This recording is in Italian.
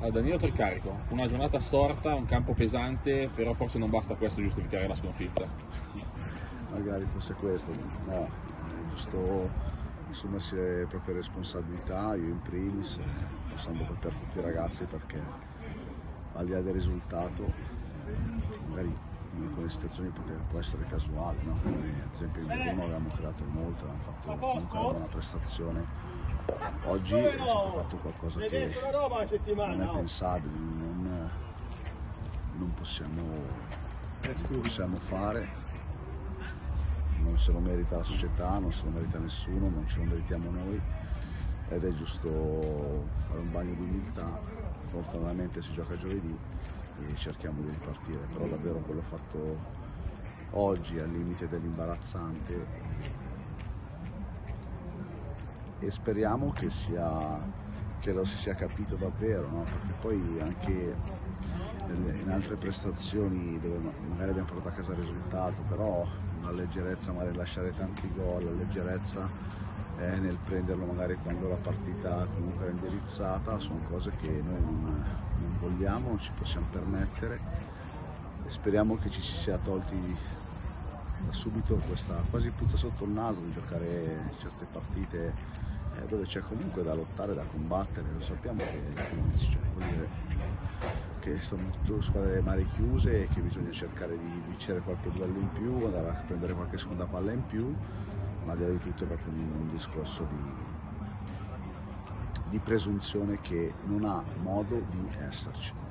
a Danilo Tricarico, una giornata storta, un campo pesante, però forse non basta questo a giustificare la sconfitta. Magari fosse questo, no, è giusto assumersi le proprie responsabilità, io in primis, passando poi per tutti i ragazzi perché al di là del risultato, magari in alcune situazioni può essere casuale, no? Noi, ad esempio in Bruno avevamo creato molto, abbiamo fatto comunque una buona prestazione. Oggi è stato fatto qualcosa che non è pensabile, non, non, possiamo, non possiamo fare, non se lo merita la società, non se lo merita nessuno, non ce lo meritiamo noi. Ed è giusto fare un bagno di umiltà, fortunatamente si gioca giovedì e cerchiamo di ripartire, però davvero quello fatto oggi al limite dell'imbarazzante e speriamo che, sia, che lo si sia capito davvero, no? perché poi anche in altre prestazioni dove magari abbiamo portato a casa il risultato, però la leggerezza magari lasciare tanti gol, la leggerezza eh, nel prenderlo magari quando la partita comunque è indirizzata, sono cose che noi non, non vogliamo, non ci possiamo permettere e speriamo che ci si sia tolti subito questa quasi puzza sotto il naso di giocare certe partite eh, dove c'è comunque da lottare, da combattere, lo sappiamo che, cioè, dire, che sono tutte squadre mari chiuse e che bisogna cercare di vincere qualche duello in più, andare a prendere qualche seconda palla in più ma di là di tutto è proprio un, un discorso di, di presunzione che non ha modo di esserci.